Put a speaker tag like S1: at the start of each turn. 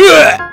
S1: Huh!